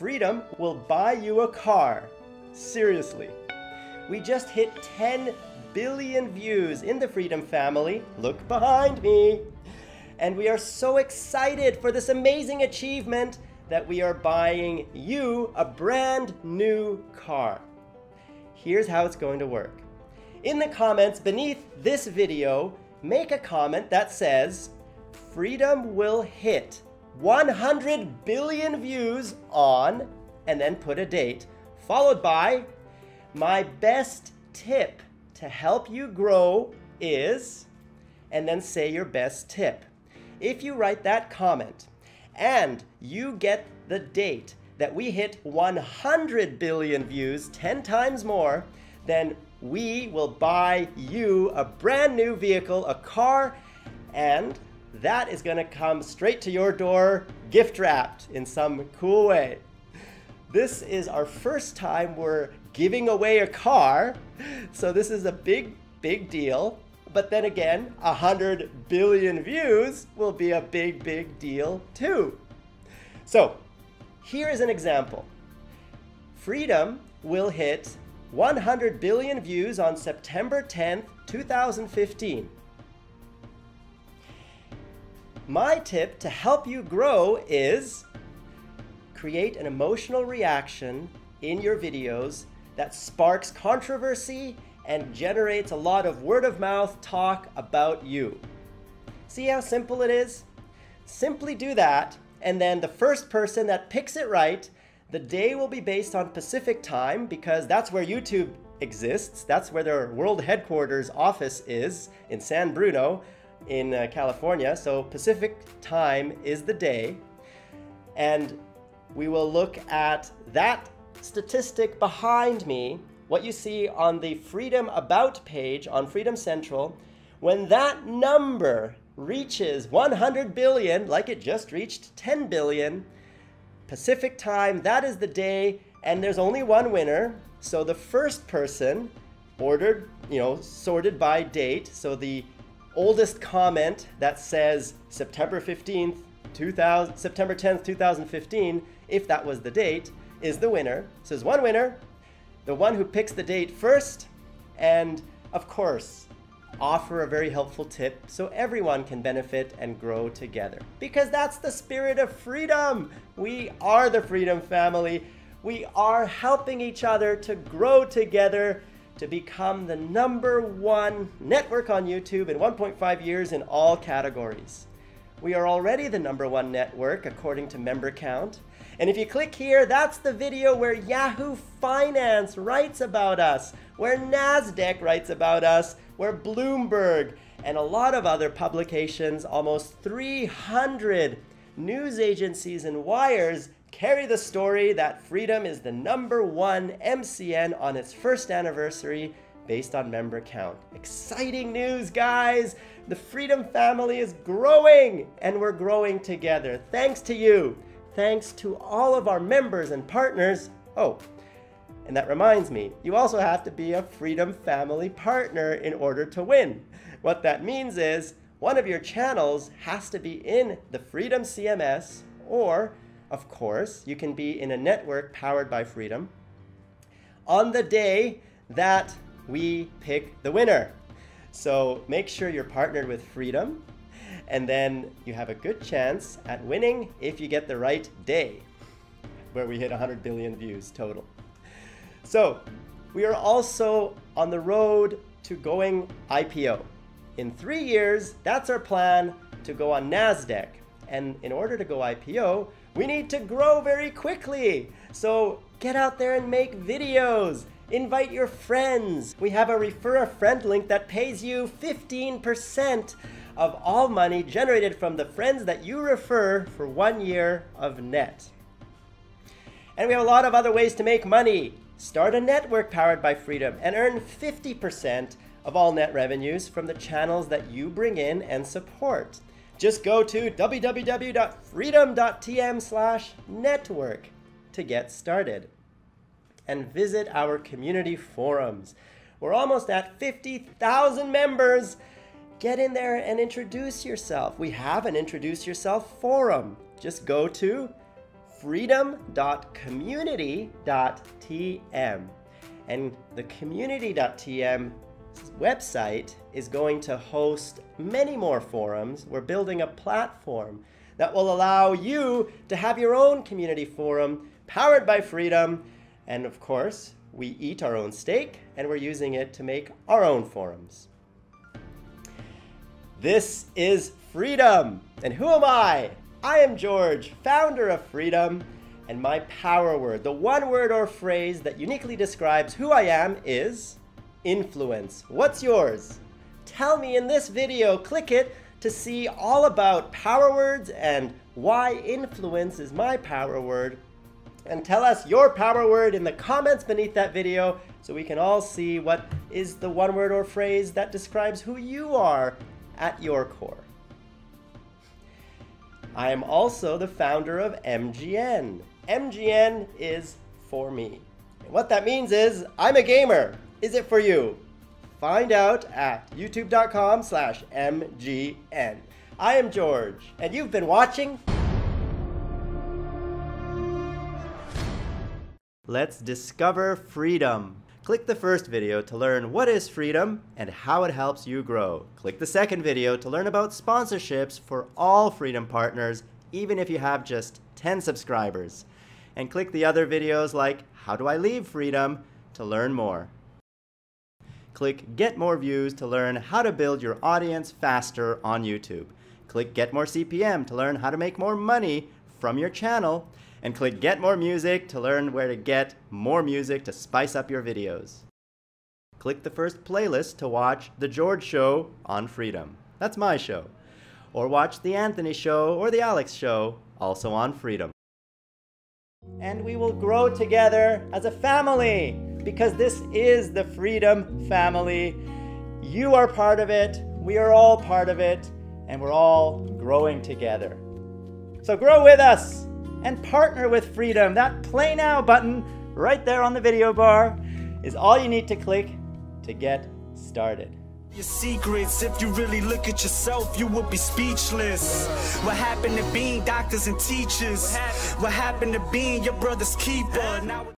Freedom will buy you a car. Seriously. We just hit 10 billion views in the Freedom family. Look behind me. And we are so excited for this amazing achievement that we are buying you a brand new car. Here's how it's going to work. In the comments beneath this video, make a comment that says, Freedom will hit 100 billion views on, and then put a date, followed by, my best tip to help you grow is, and then say your best tip. If you write that comment, and you get the date that we hit 100 billion views, 10 times more, then we will buy you a brand new vehicle, a car, and that is going to come straight to your door, gift wrapped in some cool way. This is our first time we're giving away a car, so this is a big, big deal. But then again, 100 billion views will be a big, big deal too. So, here is an example. Freedom will hit 100 billion views on September 10th, 2015. My tip to help you grow is create an emotional reaction in your videos that sparks controversy and generates a lot of word of mouth talk about you. See how simple it is? Simply do that, and then the first person that picks it right, the day will be based on Pacific time because that's where YouTube exists. That's where their world headquarters office is in San Bruno in uh, California. So Pacific time is the day. And we will look at that statistic behind me, what you see on the Freedom About page on Freedom Central. When that number reaches 100 billion, like it just reached 10 billion, Pacific time, that is the day, and there's only one winner. So the first person ordered, you know, sorted by date. So the oldest comment that says September 15th, 2000, September 10th, 2015, if that was the date, is the winner. So there's one winner, the one who picks the date first, and of course, offer a very helpful tip so everyone can benefit and grow together. Because that's the spirit of freedom. We are the freedom family. We are helping each other to grow together to become the number one network on YouTube in 1.5 years in all categories. We are already the number one network according to member count. And if you click here, that's the video where Yahoo Finance writes about us, where NASDAQ writes about us, where Bloomberg and a lot of other publications, almost 300 news agencies and wires carry the story that Freedom is the number one MCN on its first anniversary based on member count. Exciting news, guys! The Freedom family is growing and we're growing together. Thanks to you. Thanks to all of our members and partners. Oh, and that reminds me, you also have to be a Freedom Family partner in order to win. What that means is one of your channels has to be in the Freedom CMS or of course, you can be in a network powered by freedom on the day that we pick the winner. So make sure you're partnered with Freedom, and then you have a good chance at winning if you get the right day, where we hit 100 billion views total. So we are also on the road to going IPO. In three years, that's our plan to go on NASDAQ. And in order to go IPO, we need to grow very quickly. So get out there and make videos. Invite your friends. We have a refer a friend link that pays you 15% of all money generated from the friends that you refer for one year of net. And we have a lot of other ways to make money. Start a network powered by Freedom and earn 50% of all net revenues from the channels that you bring in and support. Just go to www.freedom.tm slash network to get started. And visit our community forums. We're almost at 50,000 members. Get in there and introduce yourself. We have an Introduce Yourself forum. Just go to freedom.community.tm. And the community.tm website is going to host many more forums. We're building a platform that will allow you to have your own community forum powered by freedom. And of course, we eat our own steak and we're using it to make our own forums. This is Freedom. And who am I? I am George, founder of Freedom. And my power word, the one word or phrase that uniquely describes who I am, is influence. What's yours? Tell me in this video, click it to see all about power words and why influence is my power word. And tell us your power word in the comments beneath that video so we can all see what is the one word or phrase that describes who you are at your core. I am also the founder of MGN. MGN is for me. And what that means is I'm a gamer. Is it for you? Find out at youtube.com slash MGN. I am George, and you've been watching. Let's discover freedom. Click the first video to learn what is freedom and how it helps you grow. Click the second video to learn about sponsorships for all Freedom partners, even if you have just 10 subscribers. And click the other videos like How Do I Leave Freedom to learn more. Click Get More Views to learn how to build your audience faster on YouTube. Click Get More CPM to learn how to make more money from your channel. And click Get More Music to learn where to get more music to spice up your videos. Click the first playlist to watch The George Show on Freedom. That's my show. Or watch The Anthony Show or The Alex Show, also on Freedom. And we will grow together as a family because this is the Freedom family. You are part of it, we are all part of it, and we're all growing together. So grow with us and partner with Freedom. That Play Now button right there on the video bar is all you need to click to get started. Your secrets, if you really look at yourself, you be speechless. What happened to being doctors and teachers? What happened to being your brother's keeper? Now